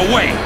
Away!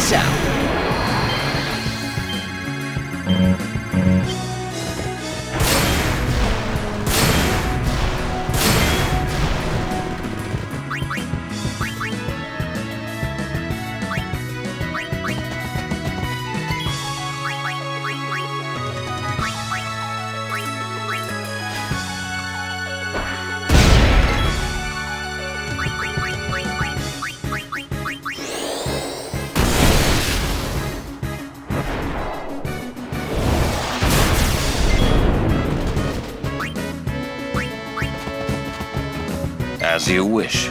Out. You wish.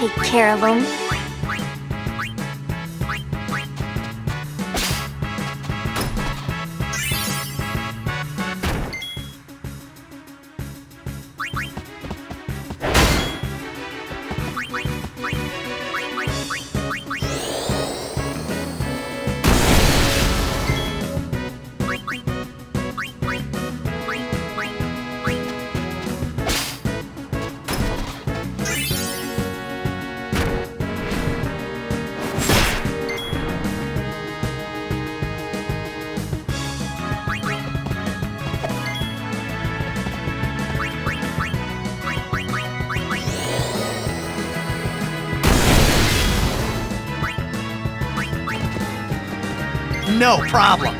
Take care No problem.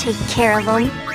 take care of them.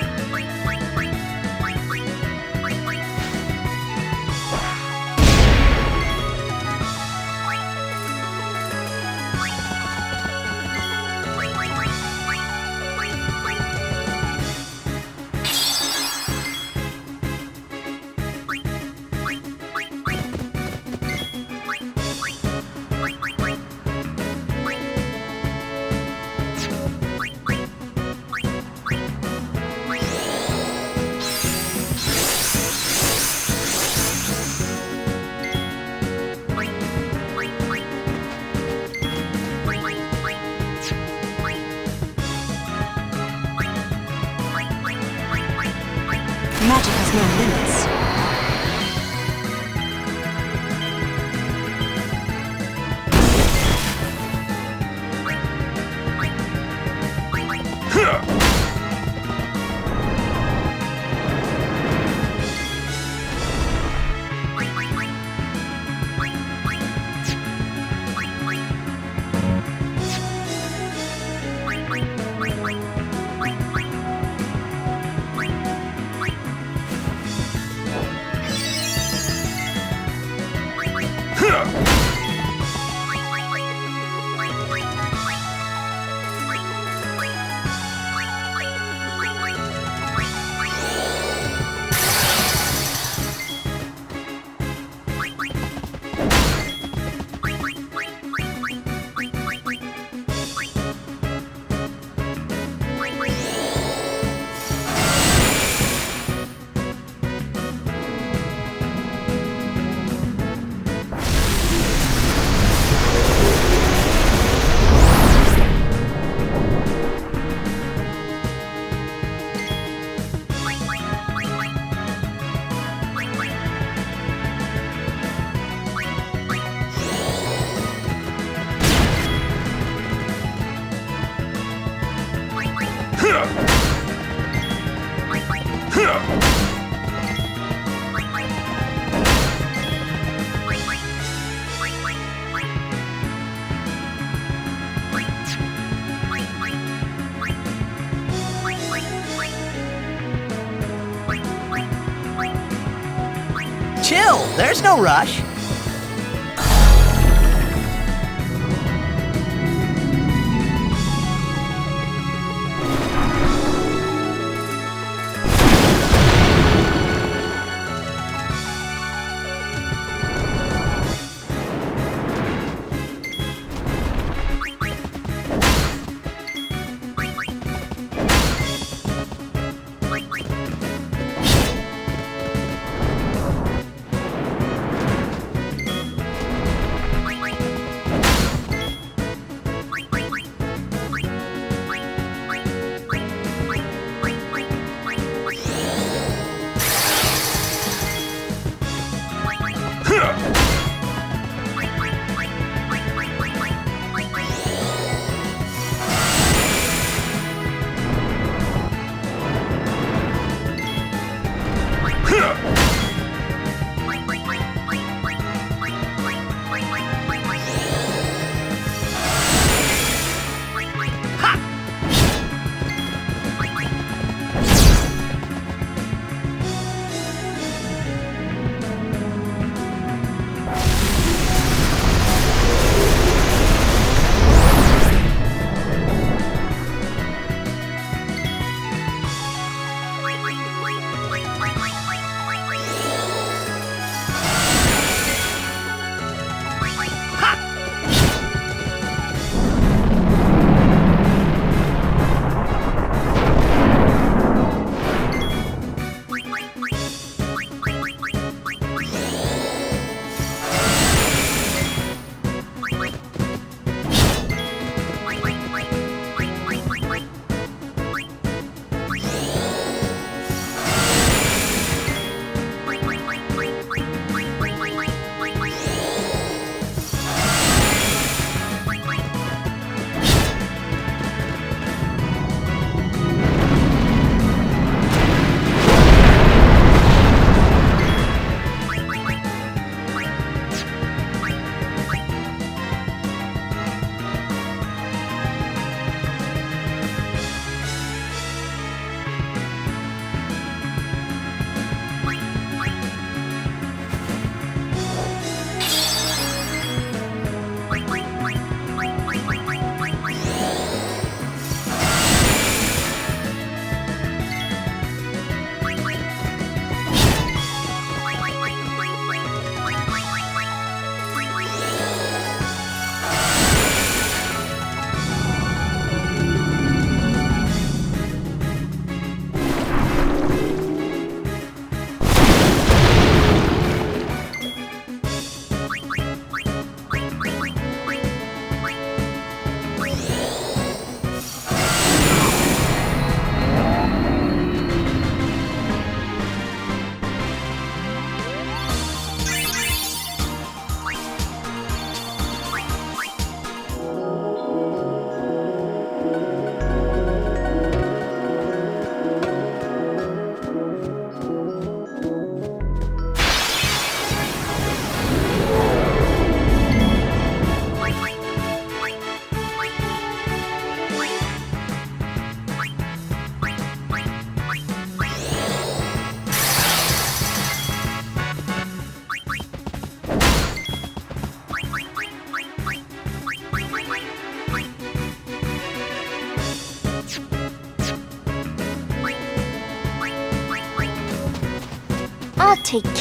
There's no rush.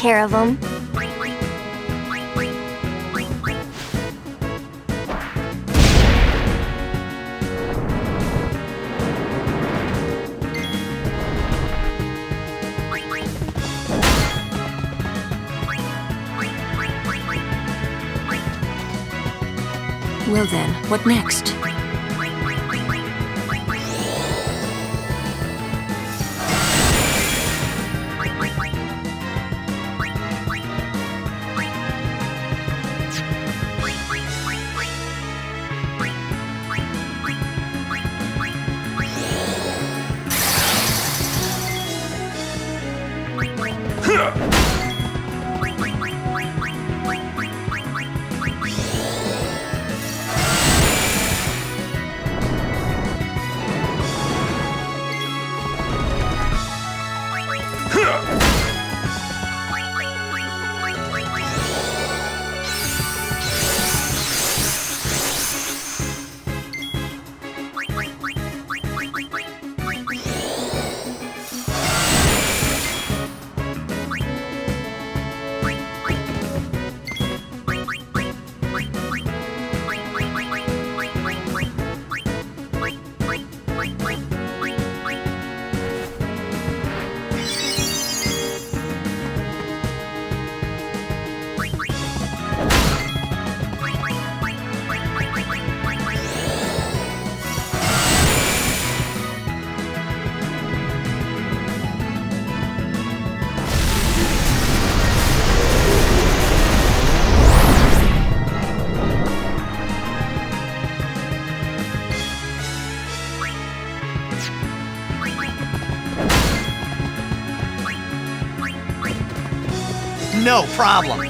Care of them. Well then, what next? No problem.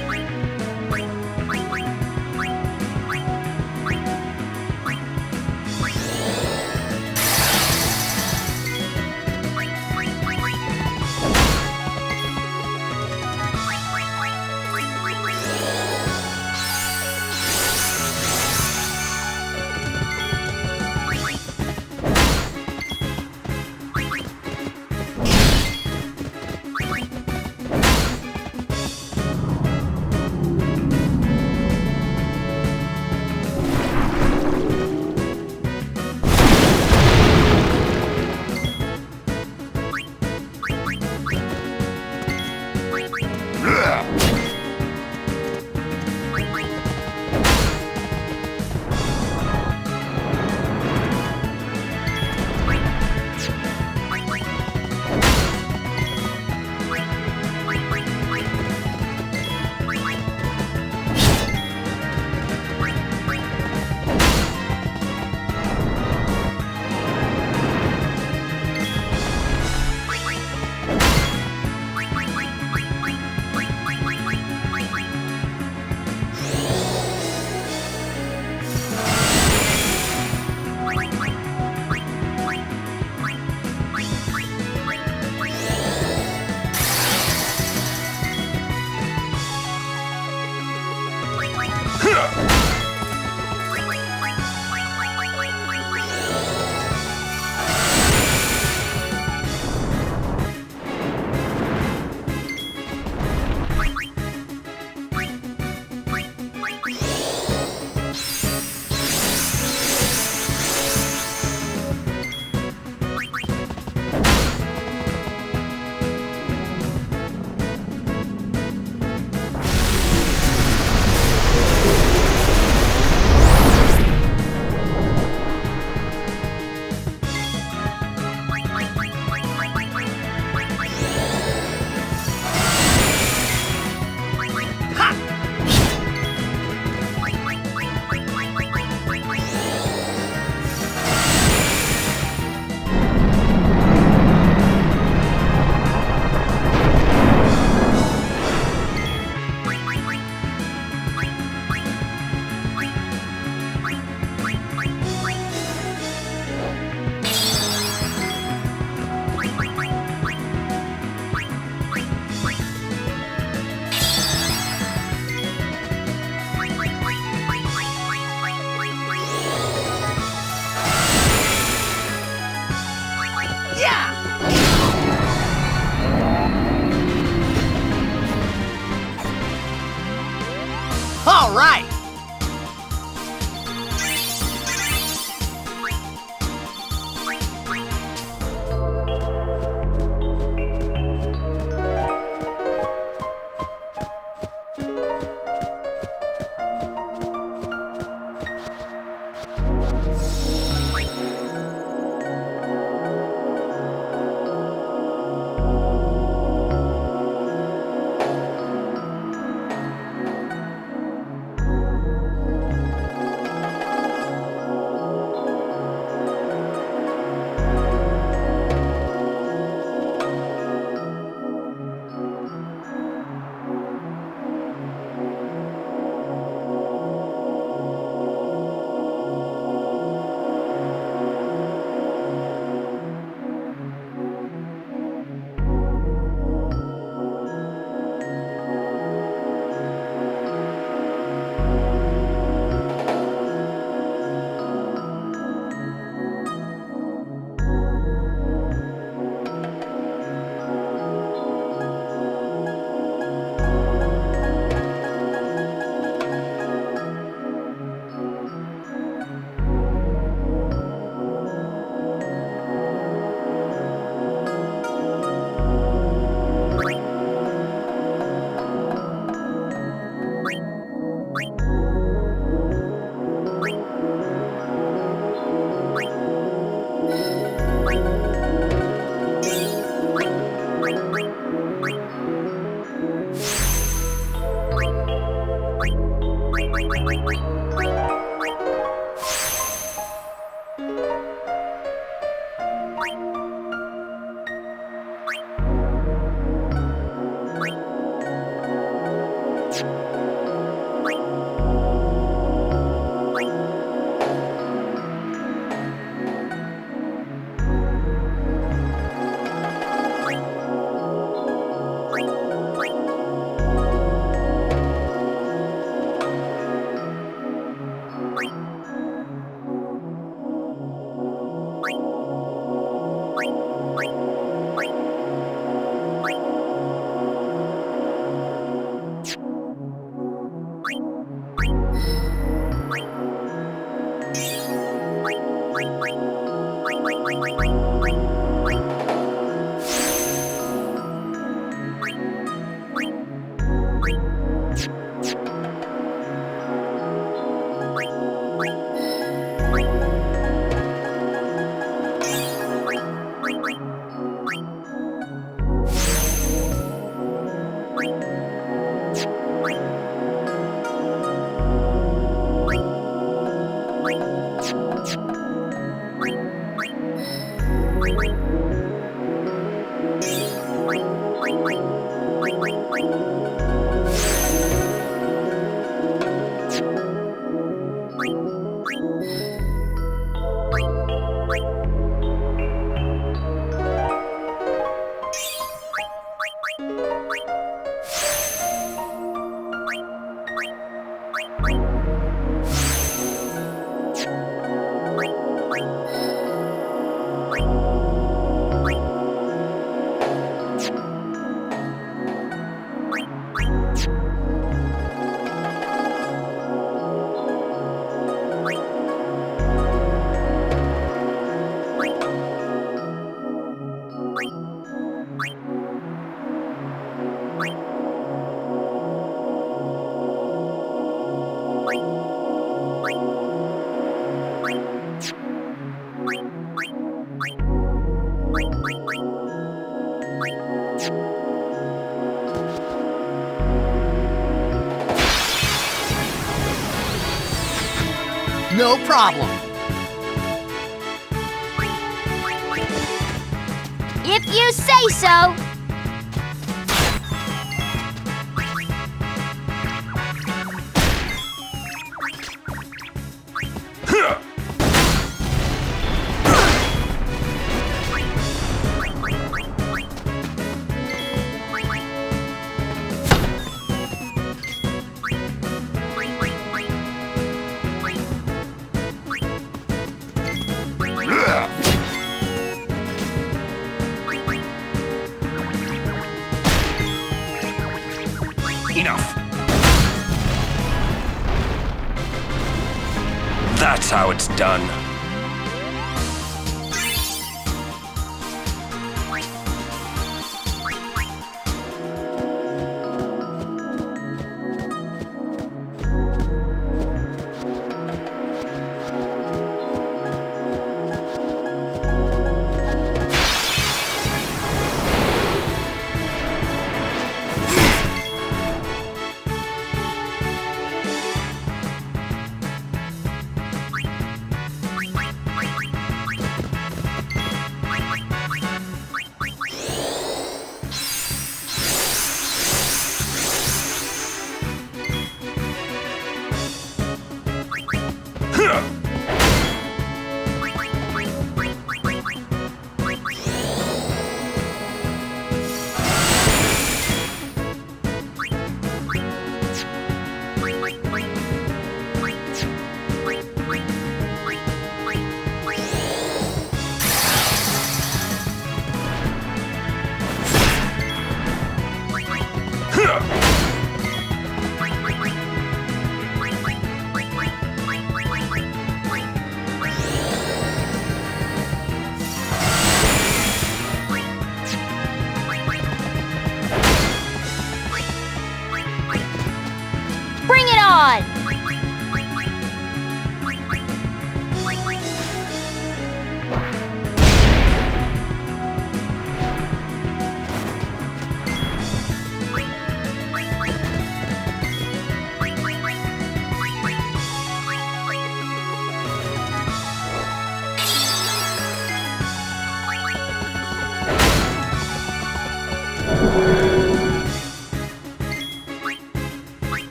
No problem. Enough. That's how it's done.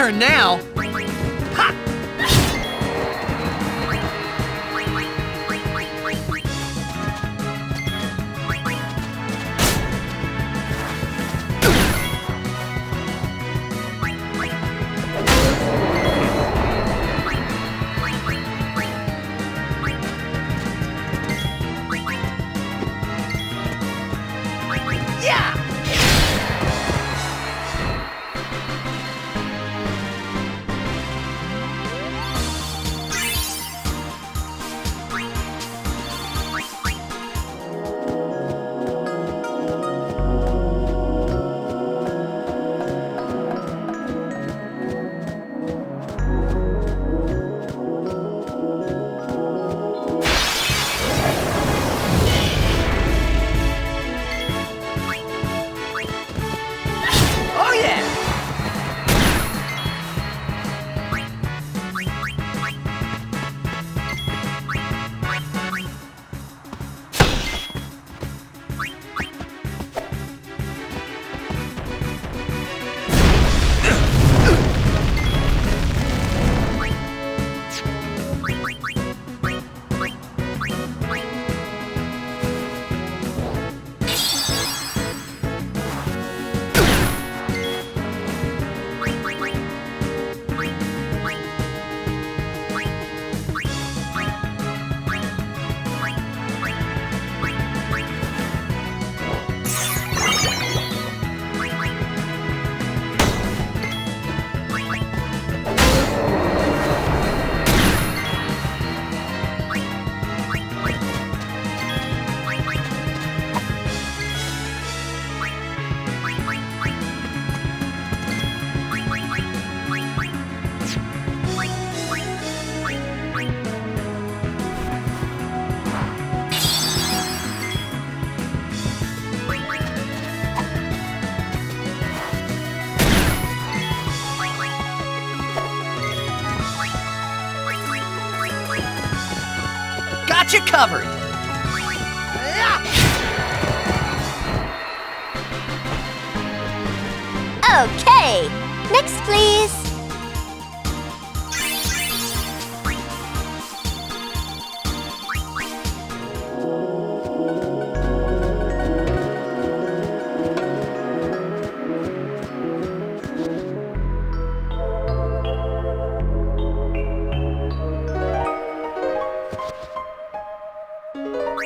Turn now. Covered. Okay. Next, please.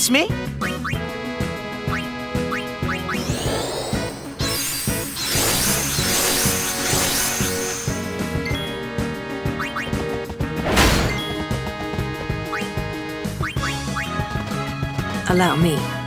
Miss me? Allow me.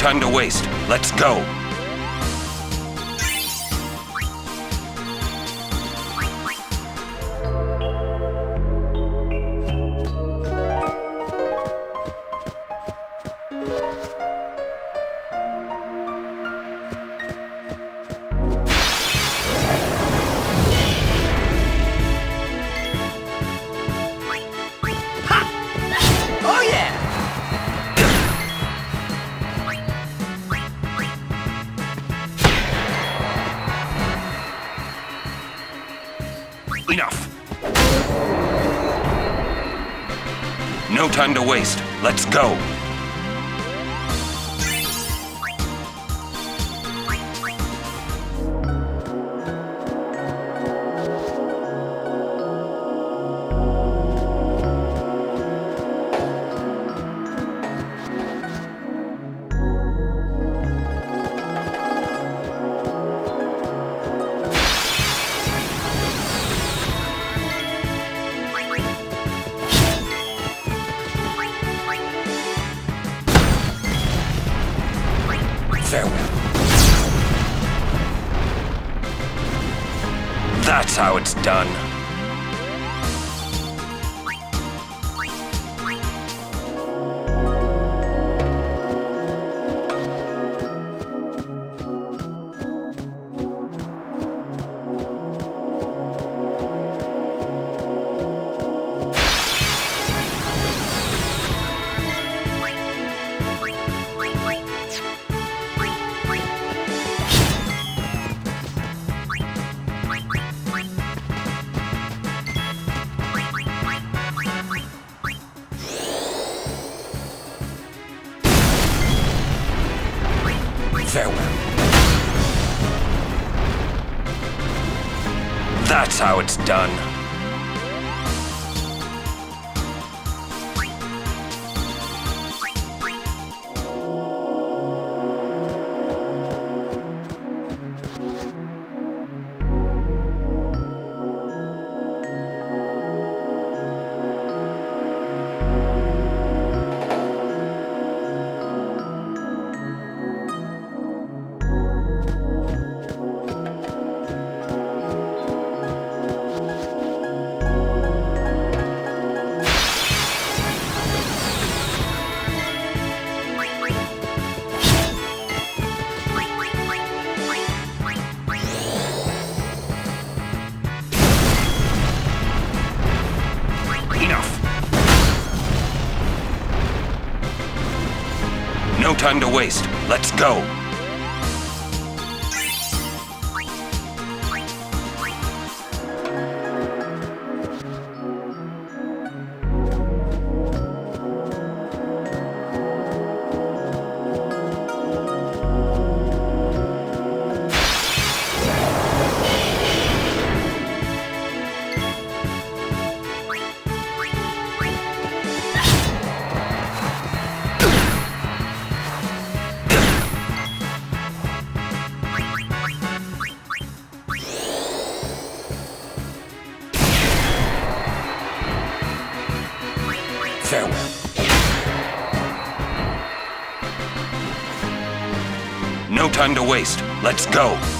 Time to waste. Let's go. How it's done. Let's go. Time to waste. Let's go.